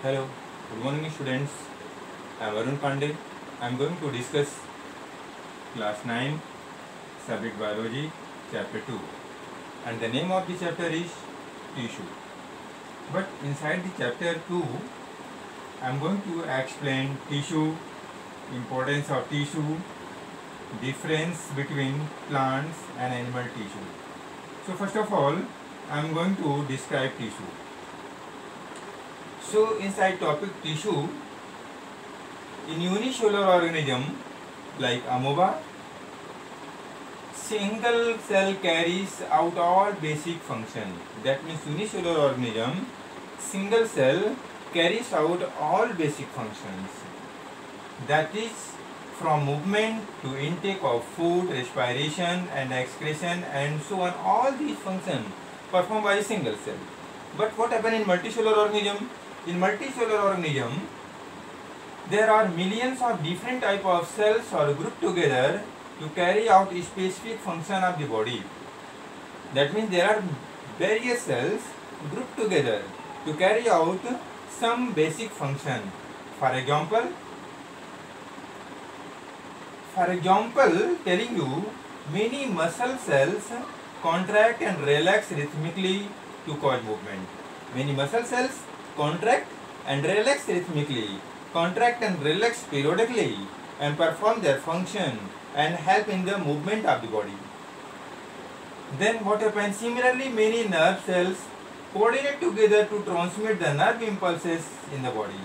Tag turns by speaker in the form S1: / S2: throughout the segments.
S1: Hello, good morning students. I am Arun Pandey. I am going to discuss class 9 subject biology chapter 2 and the name of the chapter is tissue. But inside the chapter 2 I am going to explain tissue, importance of tissue, difference between plants and animal tissue. So first of all I am going to describe tissue. So inside topic tissue, in unicellular organism like amoeba, single cell carries out all basic function. That means unicellular organism, single cell carries out all basic functions. That is from movement to intake of food, respiration and excretion and so on. All these functions performed by single cell. But what happen in multicellular organism? In multicellular organism, there are millions of different type of cells are grouped together to carry out specific function of the body. That means there are various cells grouped together to carry out some basic function. For example, for example, telling you many muscle cells contract and relax rhythmically to cause movement. Many muscle cells contract and relax rhythmically, contract and relax periodically and perform their function and help in the movement of the body. Then what happens? Similarly, many nerve cells coordinate together to transmit the nerve impulses in the body.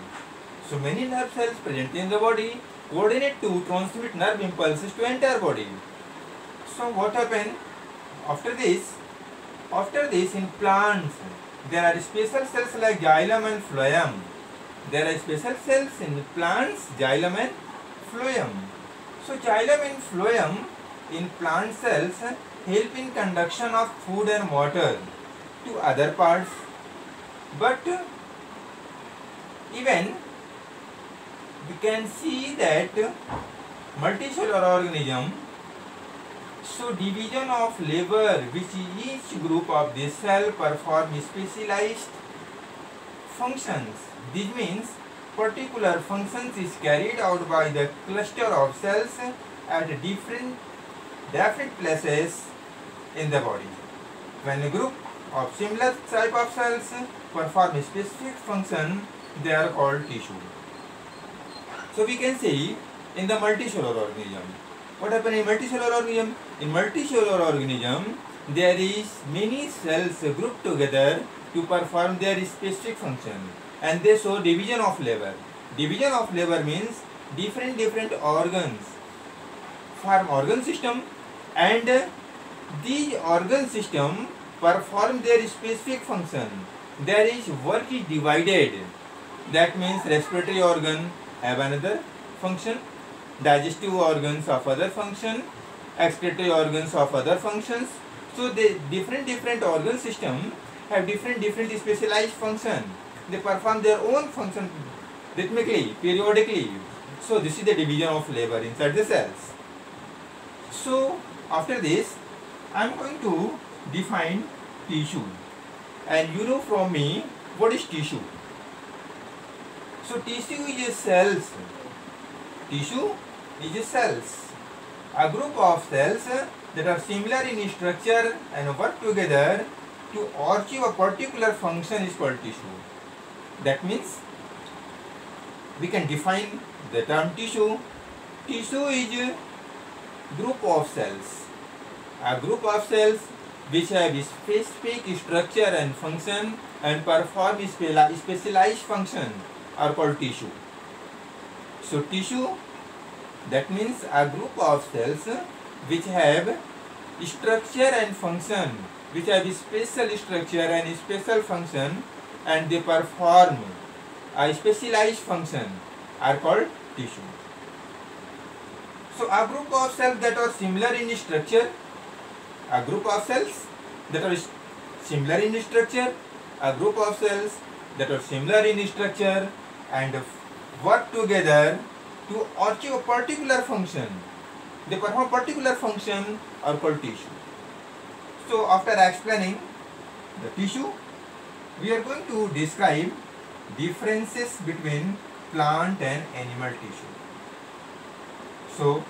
S1: So many nerve cells present in the body coordinate to transmit nerve impulses to entire body. So what happens After this, after this in plants, there are special cells like xylem and phloem. There are special cells in plants, xylem and phloem. So xylem and phloem in plant cells help in conduction of food and water to other parts. But even we can see that multicellular organism so division of labor which each group of the cell perform specialized functions. This means particular functions is carried out by the cluster of cells at different different places in the body. When a group of similar type of cells perform specific function, they are called tissue. So we can say in the multicellular organism. What happens in multicellular organism? In multicellular organism, there is many cells grouped together to perform their specific function and they show division of labor. Division of labor means different different organs form organ system and these organ system perform their specific function. There is work is divided. That means respiratory organ have another function, digestive organs of other function, excretory organs of other functions. So the different different organ system have different different specialized function. They perform their own function rhythmically, periodically. So this is the division of labor inside the cells. So after this, I am going to define tissue. And you know from me what is tissue. So tissue is a cells. Tissue is a cells. A group of cells that are similar in structure and work together to achieve a particular function is called tissue. That means we can define the term tissue. Tissue is a group of cells. A group of cells which have specific structure and function and perform specialized function are called tissue. So tissue that means a group of cells which have structure and function which have special structure and special function and they perform a specialized function are called tissue. So a group of cells that are similar in structure, a group of cells that are similar in structure, a group of cells that are similar in structure and work together to achieve a particular function. They perform particular function are called tissue. So after explaining the tissue, we are going to describe differences between plant and animal tissue. So,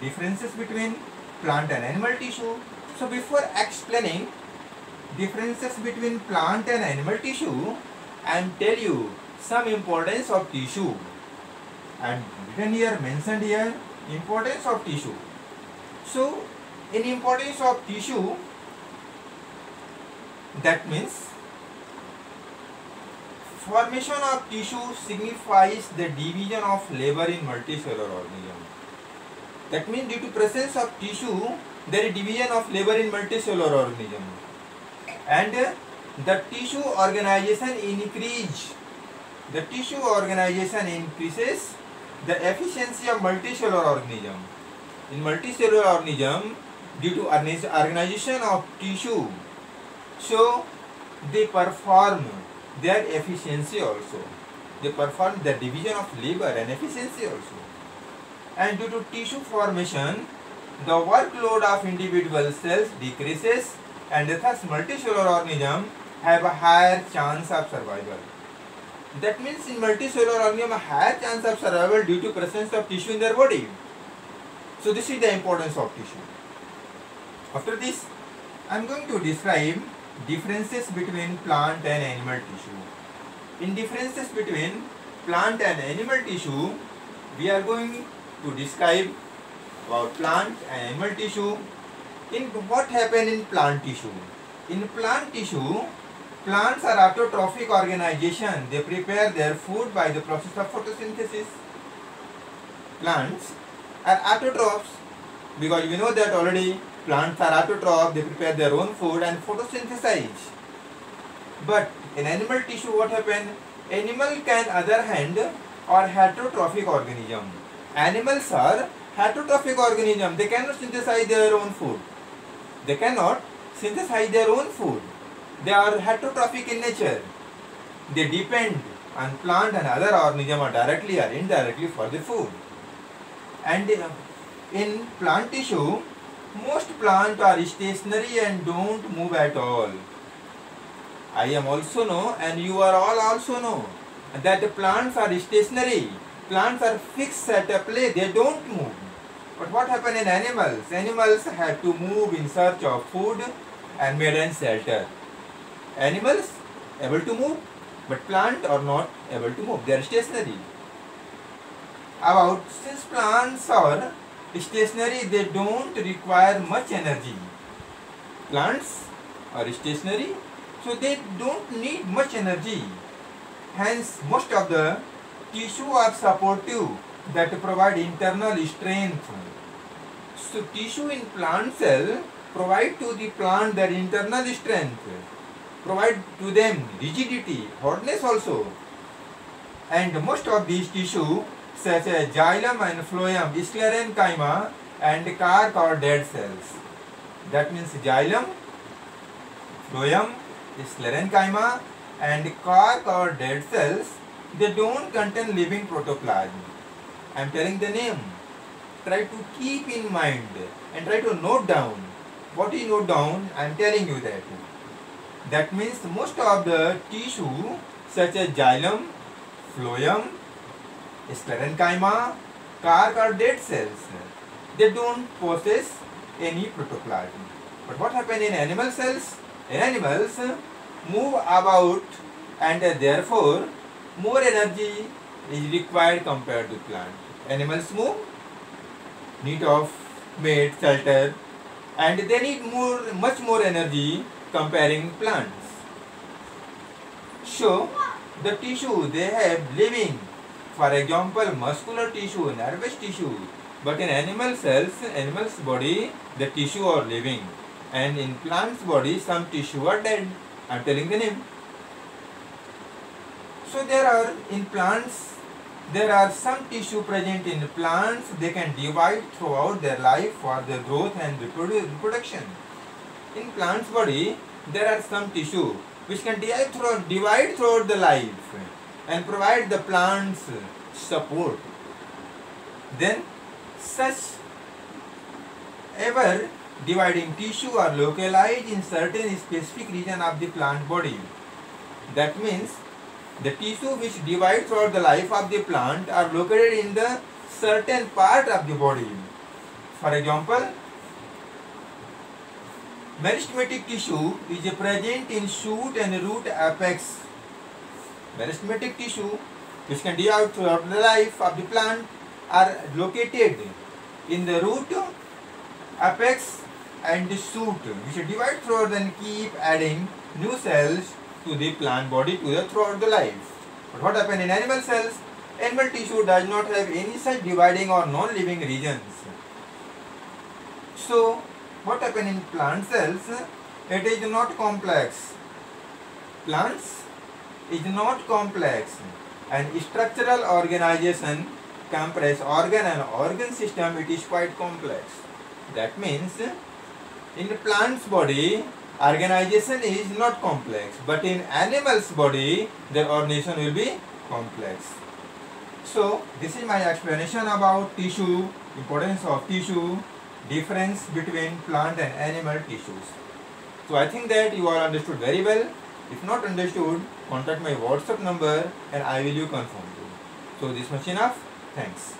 S1: differences between plant and animal tissue. So, before explaining differences between plant and animal tissue, I am tell you some importance of tissue. And written here, mentioned here, importance of tissue. So, in importance of tissue, that means formation of tissue signifies the division of labor in multicellular organism. That means due to presence of tissue, there is division of labor in multicellular organism. And the tissue organization increase. The tissue organization increases the efficiency of multicellular organism. In multicellular organism, due to organization of tissue, so they perform their efficiency also. They perform the division of labor and efficiency also. And due to tissue formation, the workload of individual cells decreases and thus multicellular organism have a higher chance of survival. That means in multicellular organism a higher chance of survival due to presence of tissue in their body. So this is the importance of tissue. After this, I am going to describe differences between plant and animal tissue. In differences between plant and animal tissue, we are going to describe about plant and animal tissue. In what happen in plant tissue? In plant tissue, plants are autotrophic organization. They prepare their food by the process of photosynthesis. Plants are autotrophs because we know that already plants are autotroph, they prepare their own food and photosynthesize. But in animal tissue what happen? Animal can other hand are heterotrophic organism. Animals are heterotrophic organism. They cannot synthesize their own food. They cannot synthesize their own food. They are heterotrophic in nature. They depend on plant and other organism or directly or indirectly for the food. And uh, in plant tissue, most plants are stationary and don't move at all. I am also know and you are all also know that the plants are stationary. Plants are fixed at a place, they don't move. But what happen in animals? Animals have to move in search of food and made and shelter. Animals able to move, but plant are not able to move. They are stationary. About since plants are stationary, they don't require much energy. Plants are stationary, so they don't need much energy. Hence, most of the tissue are supportive that provide internal strength. So, tissue in plant cell provide to the plant their internal strength, provide to them rigidity, hardness also. And most of these tissue such as xylem and phloem, sclerenchyma and cork or dead cells. That means xylem, phloem, sclerenchyma and cork or dead cells, they don't contain living protoplasm. I am telling the name. Try to keep in mind and try to note down. What you note down, I am telling you that. That means most of the tissue such as xylem, phloem, sclerenchyma, or dead cells, they don't possess any protoplasm. But what happens in animal cells? In animals move about and therefore more energy is required compared to plant. Animals move, need of mate, shelter and they need more, much more energy comparing plants. So, the tissue they have living, for example, muscular tissue, nervous tissue, but in animal cells, animal's body, the tissue are living, and in plant's body, some tissue are dead. I am telling the name. So there are in plants, there are some tissue present in plants. They can divide throughout their life for their growth and reprodu reproduction. In plant's body, there are some tissue which can through, divide throughout the life and provide the plants support. Then such ever dividing tissue are localized in certain specific region of the plant body. That means the tissue which divide throughout the life of the plant are located in the certain part of the body. For example, meristematic tissue is present in shoot and root apex. Meristematic tissue which can divide throughout the life of the plant are located in the root, apex and shoot which divide throughout and keep adding new cells to the plant body to the throughout the life. But what happens in animal cells? Animal tissue does not have any such dividing or non-living regions. So, what happen in plant cells? It is not complex. Plants is not complex and structural organization compress organ and organ system it is quite complex. That means in the plant's body organization is not complex but in animal's body their organization will be complex. So this is my explanation about tissue, importance of tissue, difference between plant and animal tissues. So I think that you are understood very well. If not understood, contact my WhatsApp number and I will you confirm you. So this much enough. Thanks.